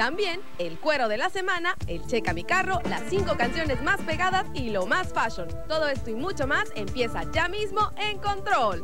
También el cuero de la semana, el checa mi carro, las cinco canciones más pegadas y lo más fashion. Todo esto y mucho más empieza ya mismo en Control.